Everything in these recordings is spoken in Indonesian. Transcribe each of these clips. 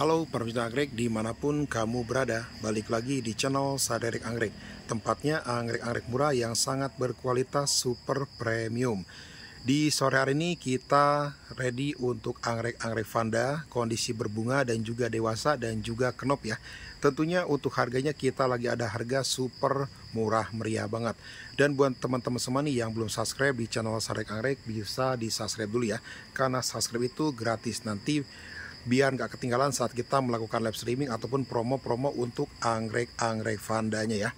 Halo pecinta anggrek di mana pun kamu berada Balik lagi di channel Saderik Anggrek. Tempatnya anggrek-anggrek murah yang sangat berkualitas super premium. Di sore hari ini kita ready untuk anggrek-anggrek Vanda Kondisi berbunga dan juga dewasa dan juga kenop ya. Tentunya untuk harganya kita lagi ada harga super murah meriah banget. Dan buat teman-teman semua nih yang belum subscribe di channel Saderik Anggrek Bisa di subscribe dulu ya. Karena subscribe itu gratis Nanti biar nggak ketinggalan saat kita melakukan live streaming ataupun promo-promo untuk anggrek-anggrek vandanya ya.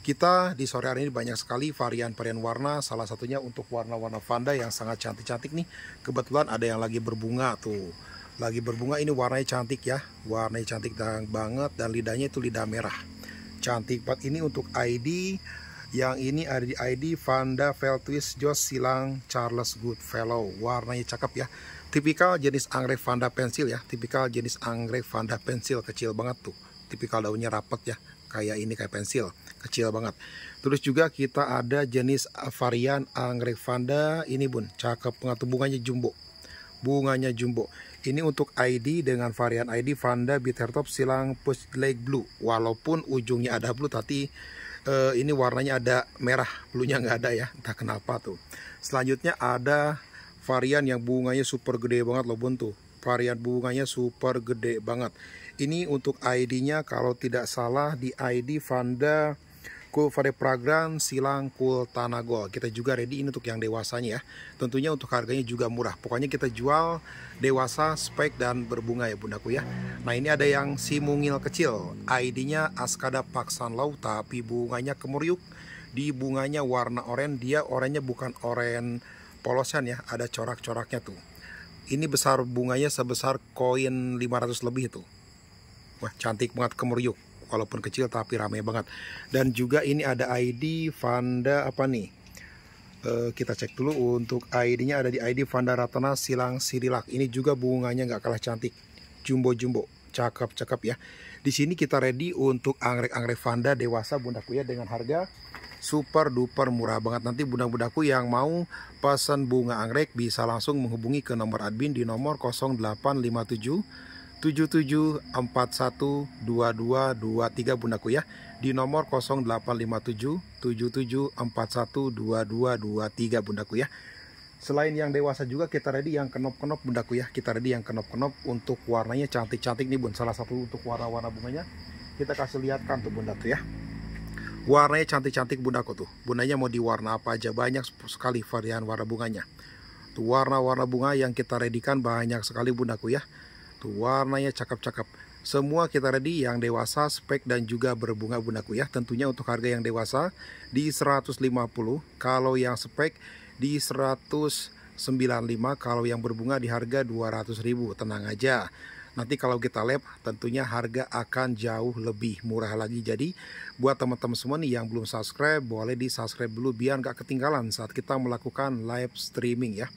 Kita di sore hari ini banyak sekali varian-varian warna, salah satunya untuk warna-warna vanda yang sangat cantik-cantik nih. Kebetulan ada yang lagi berbunga tuh. Lagi berbunga ini warnanya cantik ya, warnanya cantik banget dan lidahnya itu lidah merah. Cantik banget ini untuk ID yang ini ada di ID Vanda Veltwist Joss Silang Charles Goodfellow. Warnanya cakep ya. Tipikal jenis anggrek vanda pensil ya. Tipikal jenis anggrek vanda pensil. Kecil banget tuh. Tipikal daunnya rapat ya. Kayak ini kayak pensil. Kecil banget. Terus juga kita ada jenis varian anggrek vanda. Ini bun cakep banget bunganya jumbo. Bunganya jumbo. Ini untuk ID dengan varian ID Vanda Bitter Top Silang Push Leg Blue. Walaupun ujungnya ada blue tapi uh, ini warnanya ada merah bluenya nggak ada ya. Entah kenapa tuh. Selanjutnya ada varian yang bunganya super gede banget loh bun tuh. Varian bunganya super gede banget. Ini untuk ID-nya kalau tidak salah di ID Vanda Cool Vade Pragran Silang Cool Tanagol kita juga ready ini untuk yang dewasanya ya. Tentunya untuk harganya juga murah. Pokoknya kita jual dewasa spek dan berbunga ya bundaku ya. Nah ini ada yang si mungil kecil. ID-nya Askada Paksan Lau tapi bunganya kemuriuk di bunganya warna oranye dia oranye bukan oranye polosan ya. Ada corak-coraknya tuh. Ini besar bunganya sebesar koin 500 lebih tuh. Wah cantik banget kemeriuk walaupun kecil tapi rame banget. Dan juga ini ada ID Vanda apa nih? E, kita cek dulu untuk ID-nya ada di ID Vanda Ratana Silang Sirilak. Ini juga bunganya nggak kalah cantik. Jumbo-jumbo cakep-cakep ya. Di sini kita ready untuk anggrek-anggrek Vanda dewasa bundaku ya dengan harga super duper murah banget. Nanti bunda-bundaku yang mau pesan bunga anggrek bisa langsung menghubungi ke nomor admin di nomor 0857 77412223 bundaku ya di nomor 0857 77412223 bundaku ya Selain yang dewasa juga kita ready yang kenop-kenop bundaku ya Kita ready yang kenop-kenop untuk warnanya cantik-cantik nih bun Salah satu untuk warna-warna bunganya Kita kasih lihatkan tuh bundaku ya Warnanya cantik-cantik bundaku tuh. Bundanya mau di warna apa aja. Banyak sekali varian warna bunganya. Tuh warna-warna bunga yang kita redikan banyak sekali bundaku ya. Tuh warnanya cakep-cakep. Semua kita ready yang dewasa, spek dan juga berbunga bundaku ya. Tentunya untuk harga yang dewasa di 150. Kalau yang spek di 195. Kalau yang berbunga di harga 200.000. Tenang aja. Nanti kalau kita lab tentunya harga akan jauh lebih murah lagi. Jadi buat teman-teman semua nih yang belum subscribe boleh di subscribe dulu biar nggak ketinggalan saat kita melakukan live streaming ya.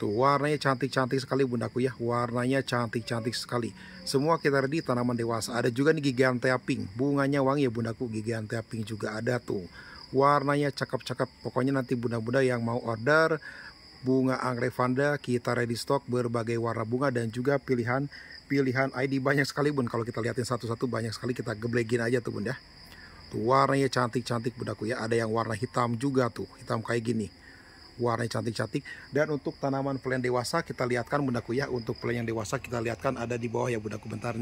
Tuh warnanya cantik-cantik sekali bundaku ya. Warnanya cantik-cantik sekali. Semua kita ready tanaman dewasa. Ada juga nih gigantea pink. Bunganya wangi ya bundaku. Gigantea pink juga ada tuh. Warnanya cakep-cakep. Pokoknya nanti bunda-bunda yang mau order bunga anggrek vanda kita ready stock berbagai warna bunga dan juga pilihan pilihan ID banyak sekali bun kalau kita lihatin satu-satu banyak sekali kita geblegin aja tuh bun ya tuh warnanya cantik-cantik bundaku ya ada yang warna hitam juga tuh hitam kayak gini warnanya cantik-cantik dan untuk tanaman pelayan dewasa kita lihatkan bundaku ya untuk pelayan dewasa kita lihatkan ada di bawah ya bundaku bentar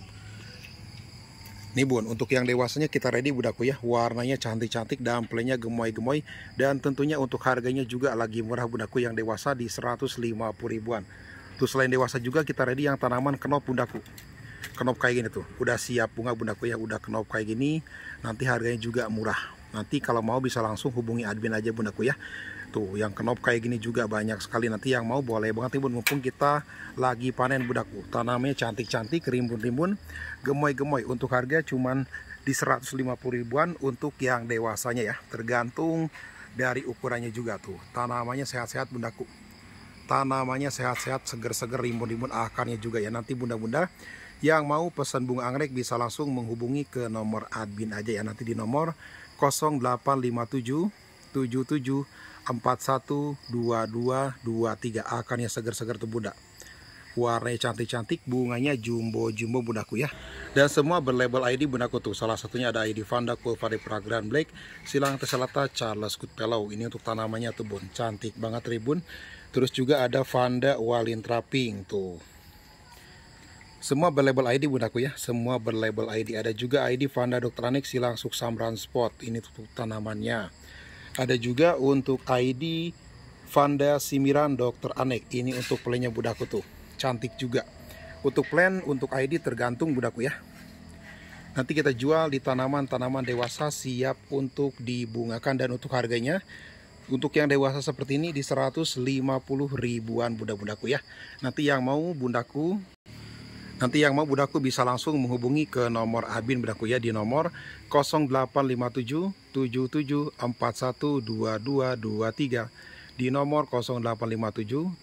Nih bun, untuk yang dewasanya kita ready budaku ya. Warnanya cantik-cantik dan playnya gemoy-gemoy. Dan tentunya untuk harganya juga lagi murah budaku yang dewasa di 150 ribuan. Tuh selain dewasa juga kita ready yang tanaman kenop bundaku. Kenop kayak gini tuh. Udah siap bunga bundaku ya. Udah kenop kayak gini. Nanti harganya juga murah. Nanti kalau mau bisa langsung hubungi admin aja bundaku ya. Tuh yang kenop kayak gini juga banyak sekali. Nanti yang mau boleh banget nih bun Mumpung kita lagi panen budakku Tanamnya cantik-cantik rimbun-rimbun Gemoy-gemoy. Untuk harga cuman di 150 ribuan Untuk yang dewasanya ya. Tergantung dari ukurannya juga tuh. Tanamannya sehat-sehat bundaku. Tanamannya sehat-sehat Seger-seger rimbun-rimbun akarnya juga ya. Nanti bunda-bunda yang mau pesan bunga anggrek bisa langsung menghubungi ke nomor admin aja ya. Nanti di nomor 0857 77 412223 akarnya seger-seger tuh bunda. Warnanya cantik-cantik bunganya jumbo-jumbo bundaku ya dan semua berlabel ID bundaku tuh salah satunya ada ID Vanda Kulvari Fragrant Black silang tesalata Charles Goodfellow ini untuk tanamannya tuh bun. Cantik banget ribun. Terus juga ada Vanda Walin Trapping tuh. Semua berlabel ID bundaku ya semua berlabel ID ada juga ID Vanda Dr. Anik silang Suksamran Spot. Ini untuk tanamannya ada juga untuk ID Vanda Simiran Dr. Anek. Ini untuk plannya budaku tuh. Cantik juga. Untuk plan untuk ID tergantung budaku ya. Nanti kita jual di tanaman-tanaman dewasa siap untuk dibungakan. Dan untuk harganya untuk yang dewasa seperti ini di 150 ribuan budak-budaku ya. Nanti yang mau bundaku Nanti yang mau budaku bisa langsung menghubungi ke nomor Abin budaku ya di nomor 0857 7741 2223 di nomor 0857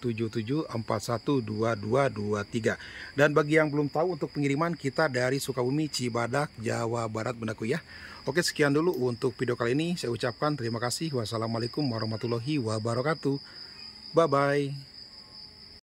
Dan bagi yang belum tahu untuk pengiriman kita dari Sukabumi, Cibadak, Jawa Barat Bendaku ya. Oke sekian dulu untuk video kali ini. Saya ucapkan terima kasih. Wassalamualaikum warahmatullahi wabarakatuh. Bye-bye.